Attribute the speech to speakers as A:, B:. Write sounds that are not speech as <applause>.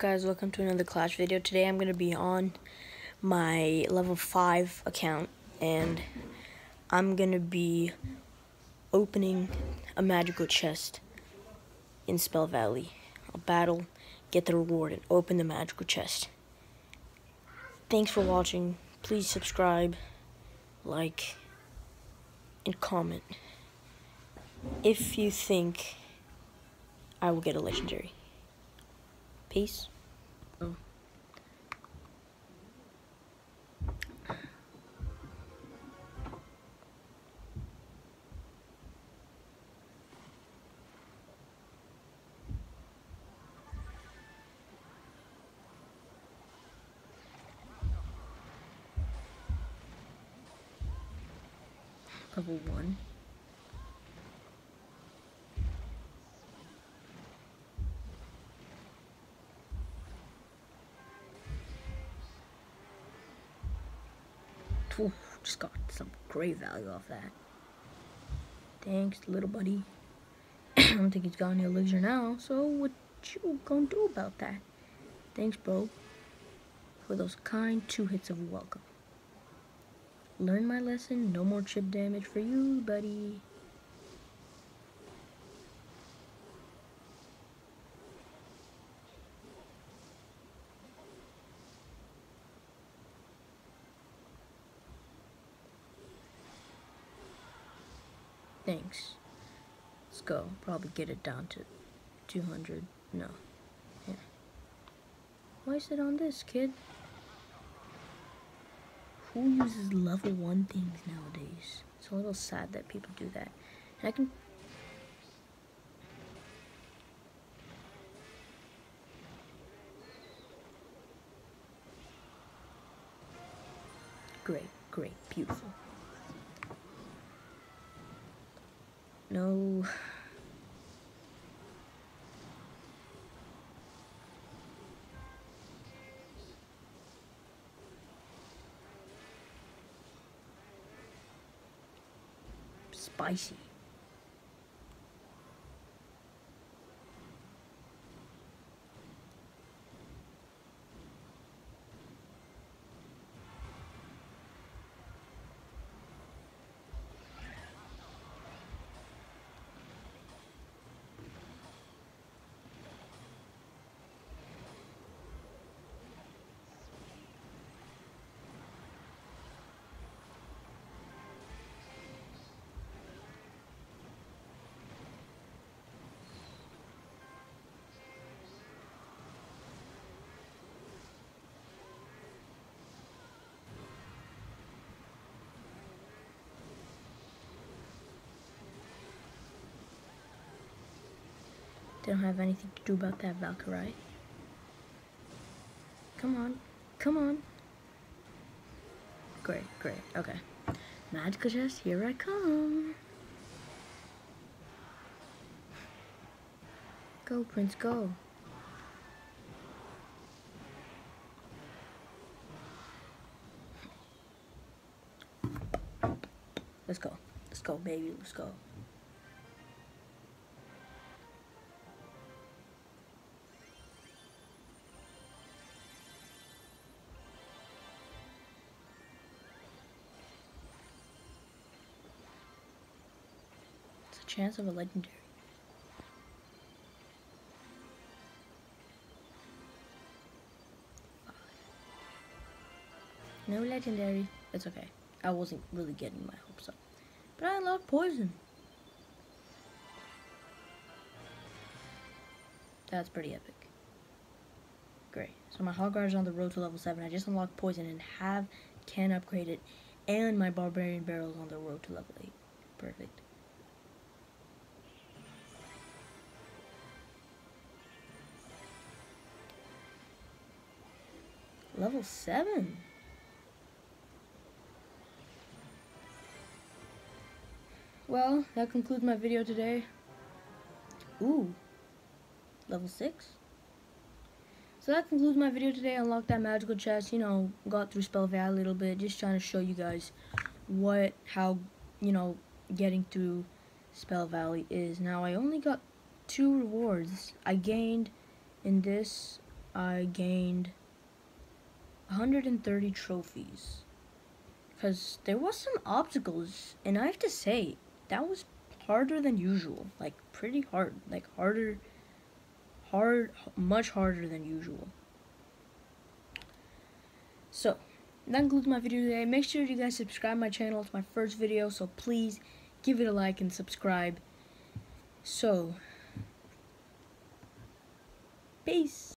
A: guys, welcome to another Clash video. Today I'm going to be on my level 5 account and I'm going to be opening a magical chest in Spell Valley. I'll battle, get the reward, and open the magical chest. Thanks for watching. Please subscribe, like, and comment if you think I will get a legendary. Peace. Oh. Level 1. Ooh, just got some great value off that. Thanks, little buddy. <clears throat> I don't think he's got any elixir now, so what you gonna do about that? Thanks, bro, for those kind two hits of welcome. Learn my lesson, no more chip damage for you, buddy. Thanks. Let's go. Probably get it down to 200. No. Yeah. Why is it on this, kid? Who uses level 1 things nowadays? It's a little sad that people do that. And I can... Great, great, beautiful. No. Spicy. They don't have anything to do about that, Valkyrie. Come on. Come on. Great, great. Okay. Magical chest, here I come. Go, Prince, go. Let's go. Let's go, baby. Let's go. Chance of a legendary. No legendary. It's okay. I wasn't really getting my hopes up. But I unlocked poison. That's pretty epic. Great. So my Hog is on the road to level 7. I just unlocked poison and have can upgrade it. And my Barbarian Barrel is on the road to level 8. Perfect. Level 7. Well, that concludes my video today. Ooh. Level 6. So that concludes my video today. Unlocked that magical chest. You know, got through Spell Valley a little bit. Just trying to show you guys what, how, you know, getting through Spell Valley is. Now, I only got two rewards. I gained in this I gained 130 trophies. Because there was some obstacles, and I have to say, that was harder than usual. Like, pretty hard. Like, harder, hard, much harder than usual. So, that concludes my video today. Make sure you guys subscribe my channel. It's my first video, so please give it a like and subscribe. So, peace.